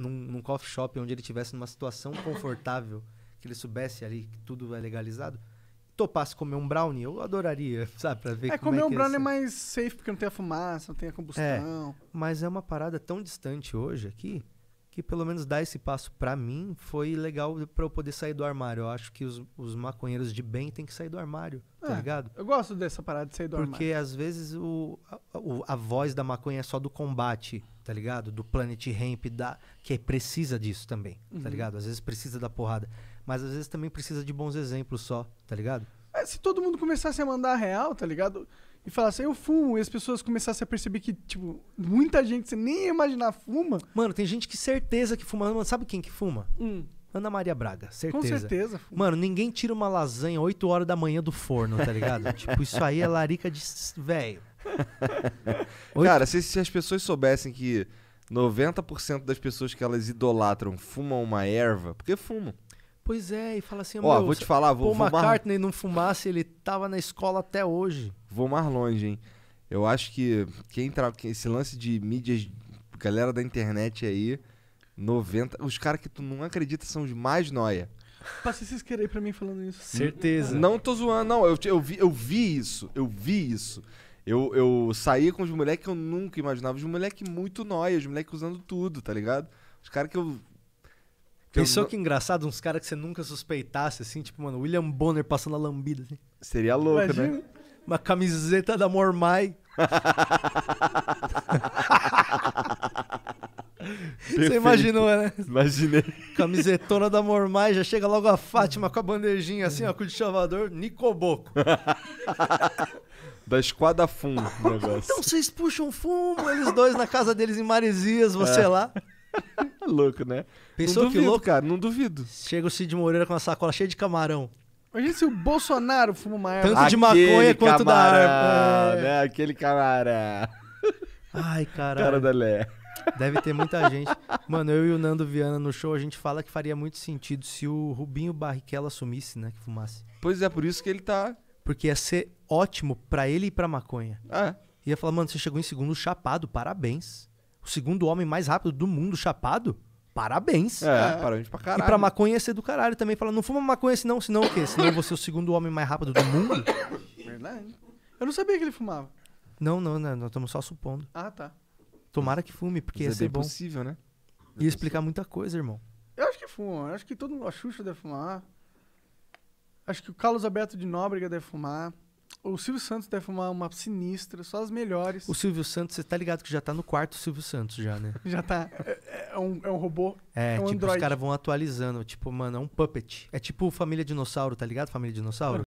num, num coffee shop onde ele tivesse numa situação confortável, que ele soubesse ali que tudo é legalizado, topasse comer um brownie, eu adoraria, sabe, pra ver É, como comer é um brownie é mais safe porque não tem a fumaça, não tem a combustão. Mas é uma parada tão distante hoje aqui que pelo menos dar esse passo pra mim foi legal pra eu poder sair do armário. Eu acho que os, os maconheiros de bem têm que sair do armário, tá É, ligado? Eu gosto dessa parada de sair do Porque armário. às vezes o, a, o- a voz da maconha é só do combate, tá ligado? Do Planet Hemp, da, que precisa disso também, tá Uhum. ligado? Às vezes precisa da porrada. Mas às vezes também precisa de bons exemplos só, tá ligado? É, se todo mundo começasse a mandar real, tá ligado? E falasse, eu fumo, e as pessoas começassem a perceber que, tipo, muita gente, você nem ia imaginar, fuma. Mano, tem gente que certeza que fuma. Mano, sabe quem que fuma? Hum, Ana Maria Braga, certeza. com certeza. Fuma. Mano, ninguém tira uma lasanha 8 horas da manhã do forno, tá ligado? tipo, isso aí é larica de velho. Cara, se, se as pessoas soubessem que 90% das pessoas que elas idolatram fumam uma erva, porque fumam. Pois é, e fala assim, Ó, meu, vou te falar, vou, Paul mais, McCartney não fumasse, ele tava na escola até hoje. Vou mais longe, hein? Eu acho que quem tra... esse lance de mídias, galera da internet aí, 90, os caras que tu não acredita são os mais noia. Passei vocês querer pra mim falando isso. Certeza. Não tô zoando, não. Eu, eu, vi, eu vi isso. Eu vi isso. Eu, eu saí com os moleques que eu nunca imaginava. Os moleques muito nóia, os moleques usando tudo, tá ligado? Os caras que eu. que eu Pensou não- que engraçado, uns caras que você nunca suspeitasse, assim, tipo, mano, William Bonner passando a lambida, assim. Seria louco, Imagina. né? Uma camiseta da Mormai. Você imaginou, né? Imaginei. Camisetona da Mormai, já chega logo a Fátima com a bandejinha assim, ó, com o chavador, Nicoboco. Da esquadra Fum o negócio. Então vocês puxam fumo, eles dois na casa deles em Maresias, você lá. É louco, né? Pensou não que duvido, louco? cara, não duvido. Chega o Cid Moreira com uma sacola cheia de camarão. Imagina se o Bolsonaro fuma uma erva. Tanto de maconha quanto da arma. É. né? Aquele camarão. Ai, caralho. Cara da Lé. Deve ter muita gente. Mano, eu e o Nando Viana no show, a gente fala que faria muito sentido se o Rubinho Barrichello assumisse, né, que fumasse. Pois é, por isso que ele tá. Porque ia ser ótimo pra ele e pra maconha. Ah, Ia falar, mano, você chegou em segundo chapado, parabéns. O segundo homem mais rápido do mundo chapado, parabéns. é, parabéns pra caralho. E pra maconha ser do caralho também. Fala, não fuma maconha senão, senão o quê? Senão eu vou ser o segundo homem mais rápido do mundo? Verdade. Eu não sabia que ele fumava. Não, não, não, nós estamos só supondo. Ah, tá. Tomara que fume, porque Mas ia é ser bem bom. possível, né? Ia explicar muita coisa, irmão. Eu acho que fuma. Eu acho que todo mundo. A Xuxa deve fumar. Acho que o Carlos Alberto de Nóbrega deve fumar. O Silvio Santos deve fumar uma sinistra, só as melhores. O Silvio Santos, você tá ligado que já tá no quarto Silvio Santos já, né? Já tá. É, um, é um robô. É, É um tipo, os androide. caras vão atualizando. Tipo, mano, é um puppet. É tipo Família Dinossauro, tá ligado? Família Dinossauro.